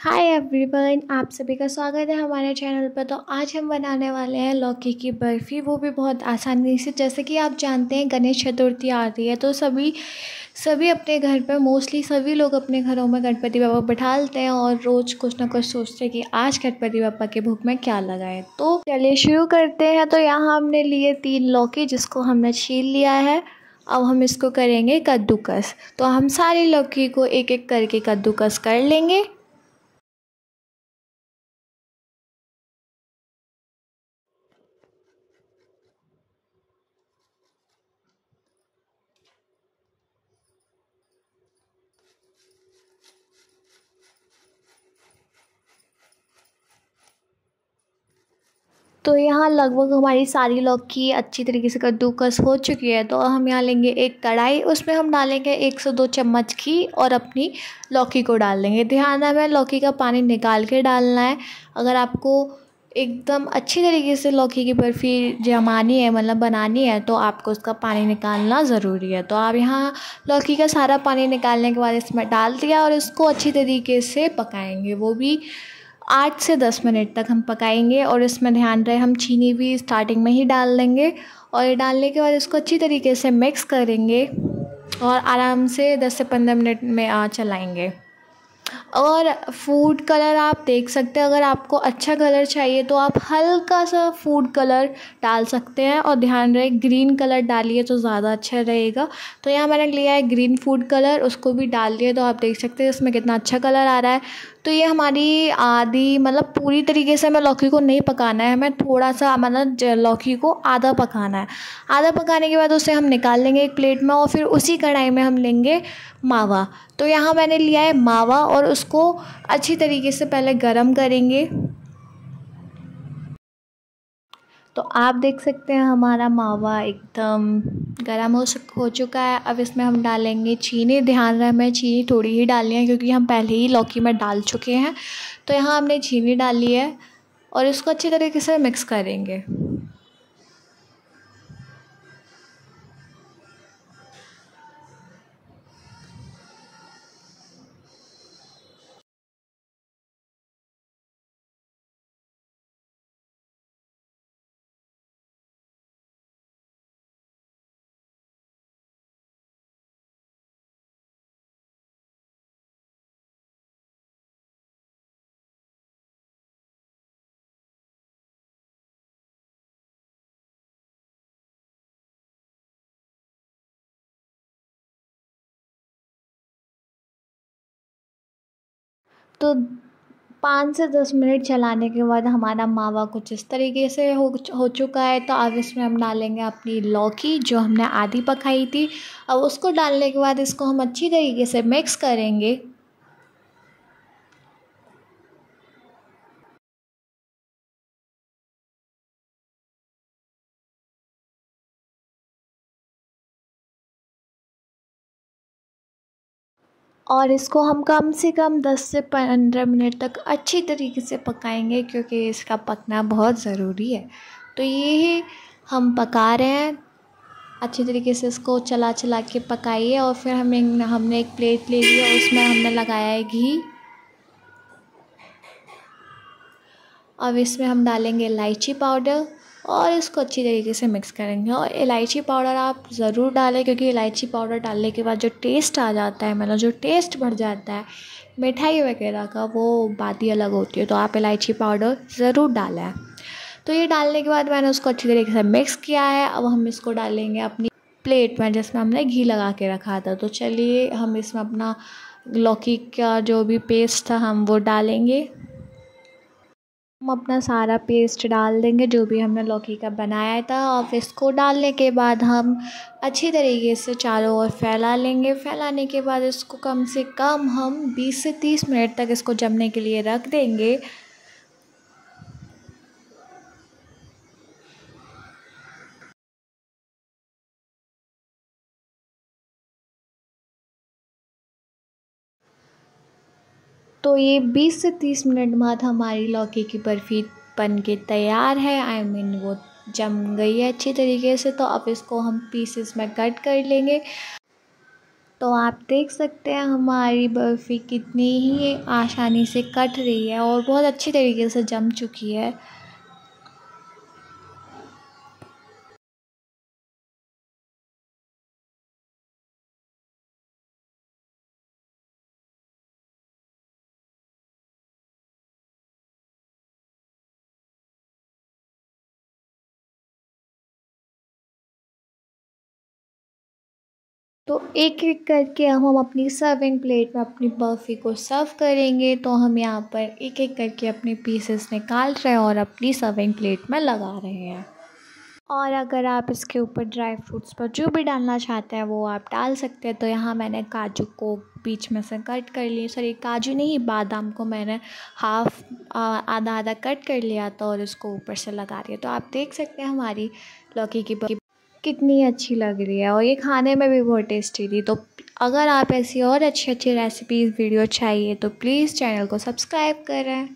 Hi everyone आप सभी का स्वागत है हमारे चैनल पर। तो आज हम बनाने वाले हैं लौकी की बर्फ़ी। वो भी बहुत आसानी से, जैसे कि आप जानते हैं, गणेश चतुर्थी आ रही है तो सभी सभी अपने घर पर मोस्टली सभी लोग अपने घरों में गणपति बाबा बैठालते हैं और रोज़ कुछ ना कुछ सोचते हैं कि आज गणपति बाबा के भूख में क्या लगाएँ। तो चलिए शुरू करते हैं। तो यहाँ हमने लिए तीन लौकी जिसको हमने छील लिया है। अब हम इसको करेंगे कद्दूकस। तो हम सारी लौकी को एक एक करके कद्दूकस कर लेंगे। तो यहाँ लगभग हमारी सारी लौकी अच्छी तरीके से कद्दूकस हो चुकी है। तो हम यहाँ लेंगे एक कढ़ाई, उसमें हम डालेंगे एक से दो चम्मच घी और अपनी लौकी को डाल देंगे। ध्यान हमें लौकी का पानी निकाल के डालना है। अगर आपको एकदम अच्छी तरीके से लौकी की बर्फ़ी जमानी है मतलब बनानी है तो आपको उसका पानी निकालना ज़रूरी है। तो आप यहाँ लौकी का सारा पानी निकालने के बाद इसमें डाल दिया और इसको अच्छी तरीके से पकाएँगे। वो भी आठ से दस मिनट तक हम पकाएँगे और इसमें ध्यान रहे, हम चीनी भी स्टार्टिंग में ही डाल देंगे और ये डालने के बाद इसको अच्छी तरीके से मिक्स करेंगे और आराम से दस से पंद्रह मिनट में चलाएँगे। और फ़ूड कलर आप देख सकते हैं। अगर आपको अच्छा कलर चाहिए तो आप हल्का सा फ़ूड कलर डाल सकते हैं और ध्यान रहे ग्रीन कलर डालिए तो ज़्यादा अच्छा रहेगा। तो यहाँ मैंने लिया है ग्रीन फ़ूड कलर उसको भी डाल दिया तो आप देख सकते हैं इसमें कितना अच्छा कलर आ रहा है। तो ये हमारी आधी मतलब पूरी तरीके से हमें लौकी को नहीं पकाना है, हमें थोड़ा सा मतलब लौकी को आधा पकाना है। आधा पकाने के बाद उसे हम निकाल लेंगे एक प्लेट में और फिर उसी कढ़ाई में हम लेंगे मावा। तो यहाँ मैंने लिया है मावा और उसको अच्छी तरीके से पहले गरम करेंगे। तो आप देख सकते हैं हमारा मावा एकदम गर्म हो हो चुका है। अब इसमें हम डालेंगे चीनी। ध्यान रहे हमें चीनी थोड़ी ही डालनी है क्योंकि हम पहले ही लौकी में डाल चुके हैं। तो यहाँ हमने चीनी डाली है और इसको अच्छी तरीके से मिक्स करेंगे। तो पाँच से दस मिनट चलाने के बाद हमारा मावा कुछ इस तरीके से हो हो चुका है। तो अब इसमें हम डालेंगे अपनी लौकी, जो हमने आधी पकाई थी। अब उसको डालने के बाद इसको हम अच्छी तरीके से मिक्स करेंगे। और इसको हम कम से कम दस से पंद्रह मिनट तक अच्छी तरीके से पकाएँगे, क्योंकि इसका पकना बहुत ज़रूरी है। तो ये हम पका रहे हैं। अच्छी तरीके से इसको चला चला के पकाइए और फिर हमें, हमने एक प्लेट ले लिया उसमें हमने लगाया है घी। अब इसमें हम डालेंगे इलायची पाउडर। और इसको अच्छी तरीके से मिक्स करेंगे। और इलायची पाउडर आप ज़रूर डालें, क्योंकि इलायची पाउडर डालने के बाद जो टेस्ट आ जाता है मतलब जो टेस्ट बढ़ जाता है, मिठाई वगैरह का, वो बात ही अलग होती है। तो आप इलायची पाउडर ज़रूर डालें। तो ये डालने के बाद मैंने उसको अच्छी तरीके से मिक्स किया है। अब हम इसको डालेंगे अपनी प्लेट में, जिसमें हमने घी लगा के रखा था। तो चलिए हम इसमें अपना लौकी का जो भी पेस्ट था, हम वो डालेंगे। हम अपना सारा पेस्ट डाल देंगे, जो भी हमने लौकी का बनाया था, और इसको डालने के बाद हम अच्छी तरीके से चारों ओर फैला लेंगे। फैलाने के बाद इसको कम से कम हम 20 से 30 मिनट तक इसको जमने के लिए रख देंगे। तो ये 20 से 30 मिनट बाद हमारी लौकी की बर्फ़ी बन के तैयार है। आई I मीन mean, वो जम गई है अच्छी तरीके से तो अब इसको हम पीसेस में कट कर लेंगे। तो आप देख सकते हैं हमारी बर्फ़ी कितनी ही आसानी से कट रही है और बहुत अच्छी तरीके से जम चुकी है। तो एक एक करके हम अपनी सर्विंग प्लेट में अपनी बर्फ़ी को सर्व करेंगे। तो हम यहाँ पर एक एक करके अपने पीसेस निकाल रहे हैं और अपनी सर्विंग प्लेट में लगा रहे हैं। और अगर आप इसके ऊपर ड्राई फ्रूट्स पर जो भी डालना चाहते हैं, वो आप डाल सकते हैं। तो यहाँ मैंने काजू को बीच में से कट कर लिए सॉरी, काजू नहीं, बादाम को मैंने हाफ़ आधा आधा कट कर लिया था और उसको ऊपर से लगा दिया। तो आप देख सकते हैं हमारी लौकी की कितनी अच्छी लग रही है और ये खाने में भी बहुत टेस्टी थी। तो अगर आप ऐसी और अच्छी अच्छी रेसिपीज़ वीडियो चाहिए तो प्लीज़ चैनल को सब्सक्राइब करें।